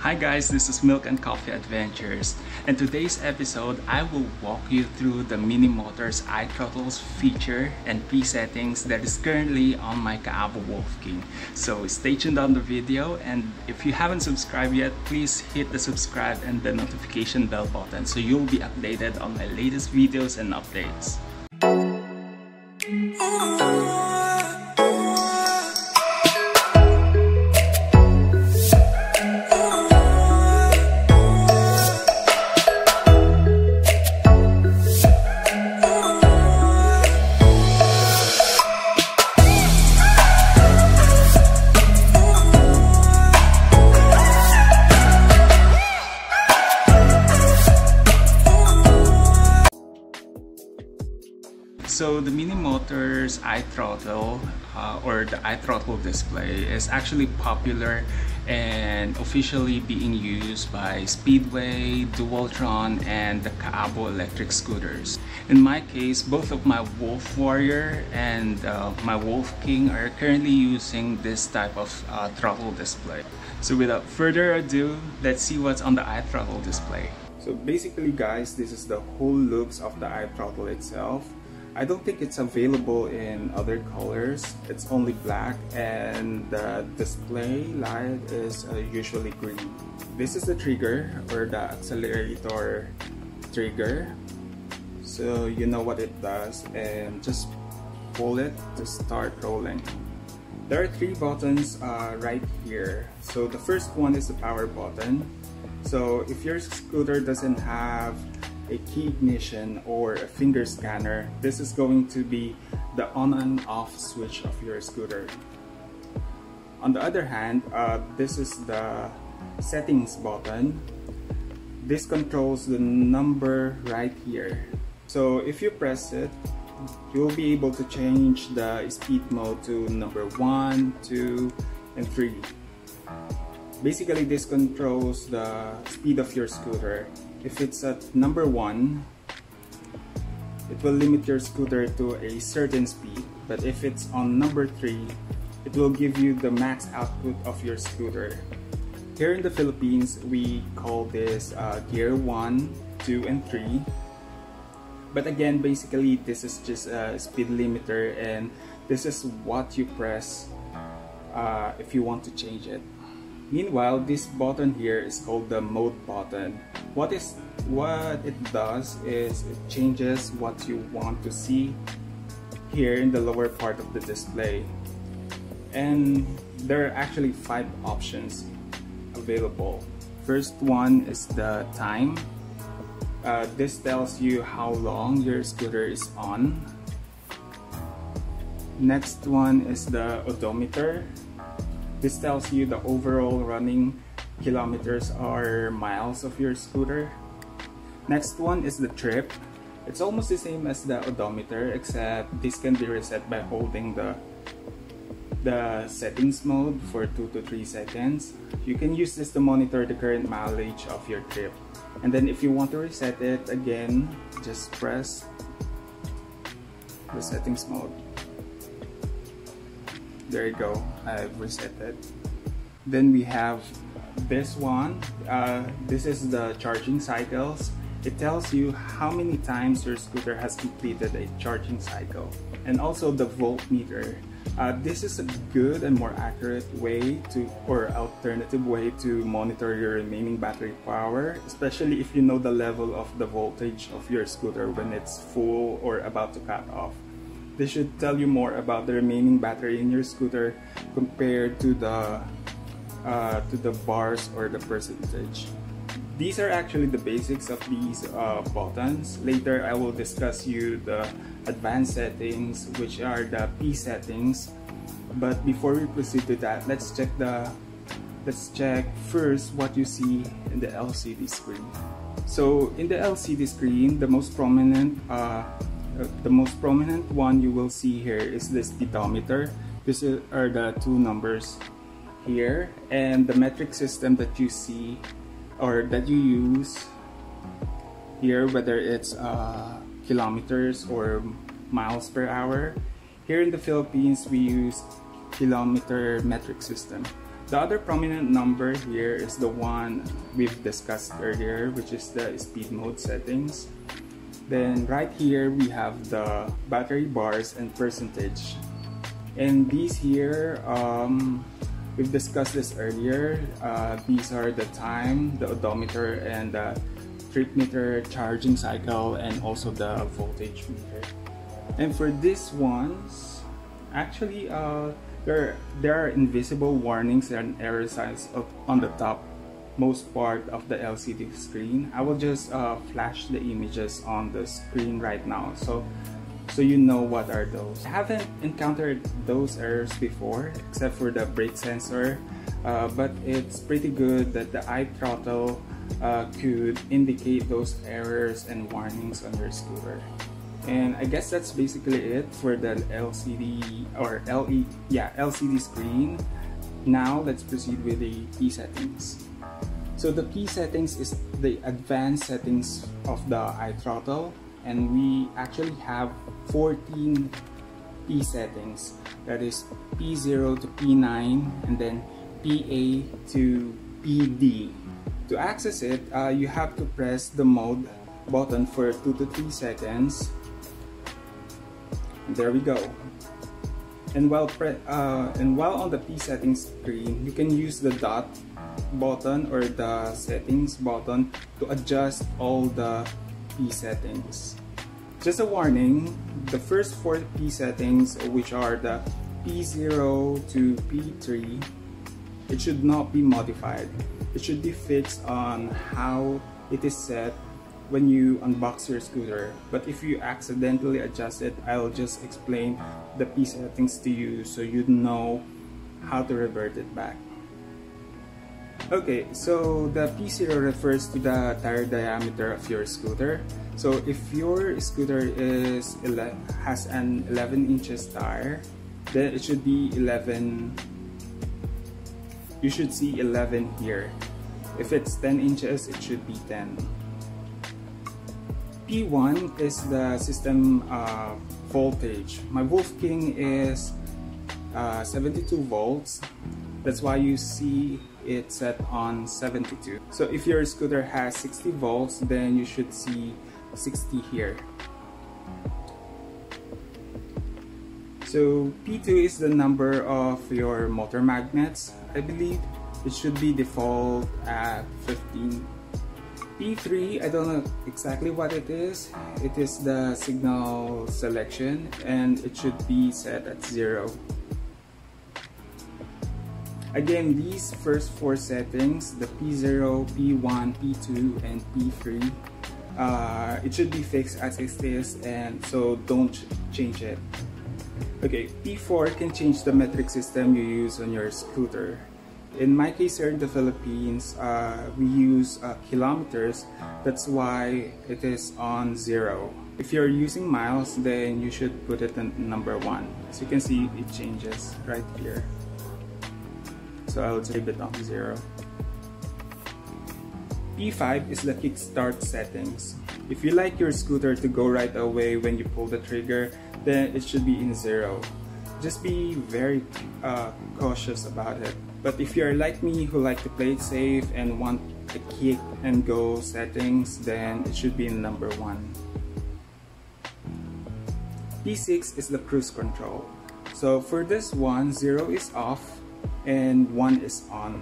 Hi guys, this is Milk and Coffee Adventures. In today's episode, I will walk you through the Minimotors iThrottles feature and P settings that is currently on my Kaabo Wolf King. So stay tuned on the video and if you haven't subscribed yet, please hit the subscribe and the notification bell button so you'll be updated on my latest videos and updates. So the Minimotors iThrottle uh, or the iThrottle display is actually popular and officially being used by Speedway, Dualtron, and the Kaabo electric scooters. In my case, both of my Wolf Warrior and uh, my Wolf King are currently using this type of uh, throttle display. So without further ado, let's see what's on the iThrottle display. So basically guys, this is the whole looks of the iThrottle itself. I don't think it's available in other colors. It's only black and the display light is uh, usually green. This is the trigger or the accelerator trigger. So you know what it does and just pull it to start rolling. There are three buttons uh, right here. So the first one is the power button. So if your scooter doesn't have a key ignition or a finger scanner, this is going to be the on and off switch of your scooter. On the other hand, uh, this is the settings button. This controls the number right here. So if you press it, you'll be able to change the speed mode to number 1, 2, and 3. Basically, this controls the speed of your scooter if it's at number 1, it will limit your scooter to a certain speed. But if it's on number 3, it will give you the max output of your scooter. Here in the Philippines, we call this uh, gear 1, 2, and 3. But again, basically, this is just a speed limiter and this is what you press uh, if you want to change it. Meanwhile, this button here is called the mode button. What is what it does is it changes what you want to see here in the lower part of the display. And there are actually five options available. First one is the time. Uh, this tells you how long your scooter is on. Next one is the odometer. This tells you the overall running kilometers or miles of your scooter. Next one is the trip. It's almost the same as the odometer except this can be reset by holding the the settings mode for 2 to 3 seconds. You can use this to monitor the current mileage of your trip. And then if you want to reset it again, just press the settings mode there you go. I've reset it then we have this one. Uh, this is the charging cycles. It tells you how many times your scooter has completed a charging cycle and also the voltmeter. Uh, this is a good and more accurate way to or alternative way to monitor your remaining battery power especially if you know the level of the voltage of your scooter when it's full or about to cut off this should tell you more about the remaining battery in your scooter compared to the uh, to the bars or the percentage. These are actually the basics of these uh, buttons. Later, I will discuss you the advanced settings, which are the P settings. But before we proceed to that, let's check the let's check first what you see in the LCD screen. So in the LCD screen, the most prominent uh, the most prominent one you will see here is this speedometer. These are the two numbers here and the metric system that you see or that you use here whether it's uh, kilometers or miles per hour. Here in the Philippines we use kilometer metric system. The other prominent number here is the one we've discussed earlier, which is the speed mode settings. Then right here, we have the battery bars and percentage. And these here, um, we've discussed this earlier. Uh, these are the time, the odometer, and the trip meter charging cycle, and also the voltage meter. And for these ones, actually, uh, there, there are invisible warnings and error signs up on the top most part of the LCD screen. I will just uh, flash the images on the screen right now so so you know what are those. I haven't encountered those errors before except for the brake sensor uh, but it's pretty good that the iThrottle uh, could indicate those errors and warnings on your scooter. And I guess that's basically it for the LCD or LE, yeah, LCD screen. Now let's proceed with the P settings. So the P settings is the advanced settings of the iThrottle and we actually have 14 P settings that is P0 to P9 and then PA to PD. To access it, uh, you have to press the mode button for 2 to 3 seconds there we go. And while, uh, and while on the P settings screen, you can use the dot button or the settings button to adjust all the P settings. Just a warning, the first four P settings, which are the P0 to P3, it should not be modified. It should be fixed on how it is set when you unbox your scooter but if you accidentally adjust it I'll just explain the P settings to you so you know how to revert it back okay so the P0 refers to the tire diameter of your scooter so if your scooter is has an 11 inches tire then it should be 11 you should see 11 here if it's 10 inches it should be 10 P1 is the system uh, voltage. My Wolf King is uh, 72 volts. That's why you see it set on 72. So if your scooter has 60 volts, then you should see 60 here. So P2 is the number of your motor magnets, I believe. It should be default at 15 P3, I don't know exactly what it is. It is the signal selection and it should be set at 0. Again, these first four settings, the P0, P1, P2, and P3, uh, it should be fixed as it is and so don't change it. Okay, P4 can change the metric system you use on your scooter. In my case here in the Philippines, uh, we use uh, kilometers. That's why it is on zero. If you're using miles, then you should put it in number one. As you can see, it changes right here. So I'll leave it on zero. P5 is the kickstart settings. If you like your scooter to go right away when you pull the trigger, then it should be in zero. Just be very uh, cautious about it. But if you're like me who like to play it safe and want a kick and go settings, then it should be in number one. P6 is the cruise control. So for this one, 0 is off and 1 is on.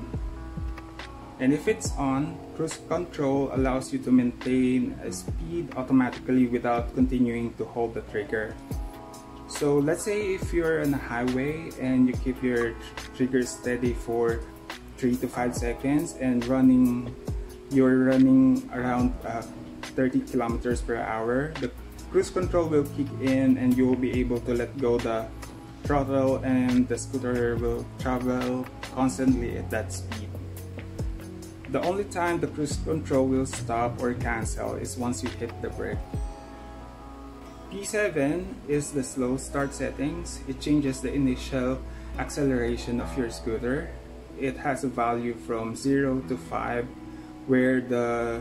And if it's on, cruise control allows you to maintain a speed automatically without continuing to hold the trigger. So let's say if you're on a highway and you keep your trigger steady for 3 to 5 seconds and running you're running around uh, 30 kilometers per hour the cruise control will kick in and you will be able to let go the throttle and the scooter will travel constantly at that speed the only time the cruise control will stop or cancel is once you hit the brake P7 is the slow start settings. It changes the initial acceleration of your scooter. It has a value from 0 to 5 where the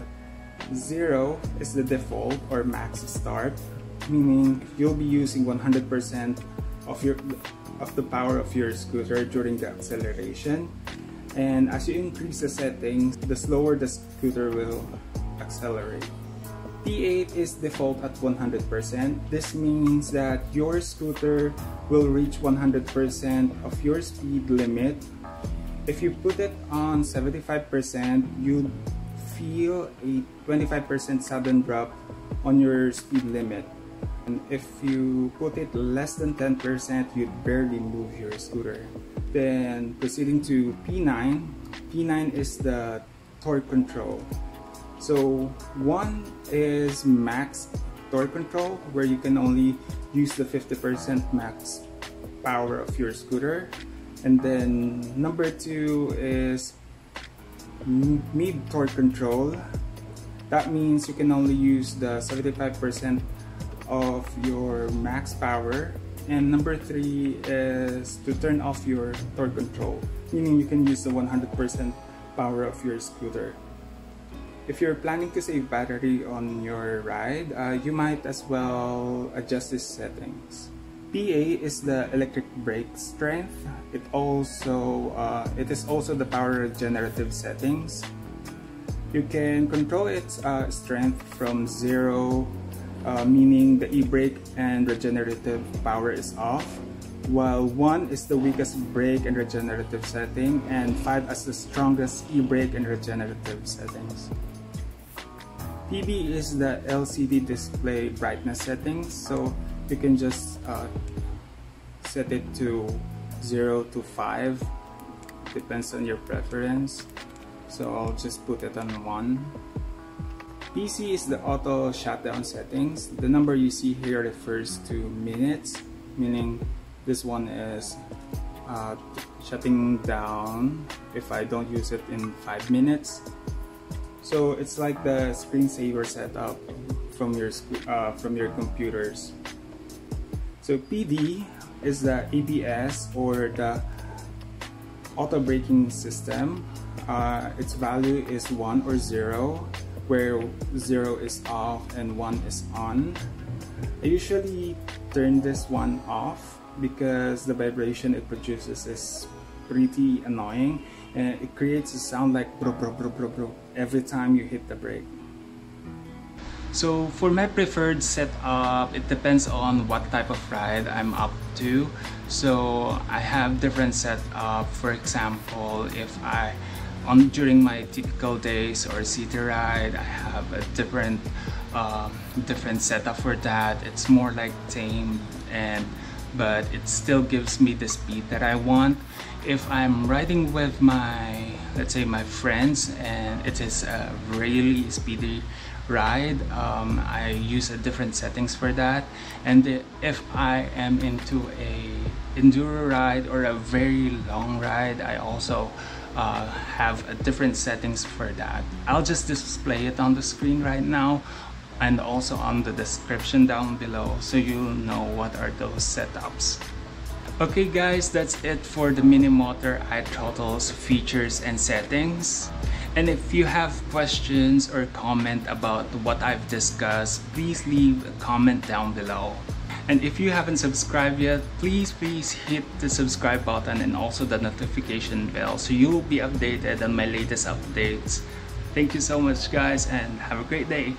0 is the default or max start meaning you'll be using 100% of your of the power of your scooter during the acceleration and as you increase the settings, the slower the scooter will accelerate. P8 is default at 100%. This means that your scooter will reach 100% of your speed limit. If you put it on 75%, you feel a 25% sudden drop on your speed limit. And if you put it less than 10%, you'd barely move your scooter. Then proceeding to P9, P9 is the torque control. So one is max torque control where you can only use the 50% max power of your scooter. And then number two is mid torque control. That means you can only use the 75% of your max power. And number three is to turn off your torque control, meaning you can use the 100% power of your scooter. If you're planning to save battery on your ride, uh, you might as well adjust these settings. PA is the electric brake strength. It also uh, it is also the power regenerative settings. You can control its uh, strength from zero, uh, meaning the e-brake and regenerative power is off, while 1 is the weakest brake and regenerative setting, and 5 as the strongest e-brake and regenerative settings. PB is the LCD display brightness settings, so you can just uh, set it to 0 to 5 depends on your preference so I'll just put it on 1 PC is the auto shutdown settings. The number you see here refers to minutes meaning this one is uh, shutting down if I don't use it in 5 minutes. So it's like the screensaver setup from your uh, from your computers. So PD is the ABS or the auto braking system. Uh, its value is 1 or 0 where 0 is off and 1 is on. I usually turn this one off because the vibration it produces is pretty annoying and it creates a sound like bro bro bro bro bro every time you hit the brake. So for my preferred setup, it depends on what type of ride I'm up to. So I have different setup. For example, if I on during my typical days or city ride, I have a different uh, different setup for that. It's more like tame and but it still gives me the speed that I want. If I'm riding with my let's say my friends and it is a really speedy ride um, I use a different settings for that and if I am into a enduro ride or a very long ride I also uh, have a different settings for that I'll just display it on the screen right now and also on the description down below so you'll know what are those setups Okay guys, that's it for the Minimotor iThrottle's features and settings. And if you have questions or comment about what I've discussed, please leave a comment down below. And if you haven't subscribed yet, please please hit the subscribe button and also the notification bell so you'll be updated on my latest updates. Thank you so much guys and have a great day.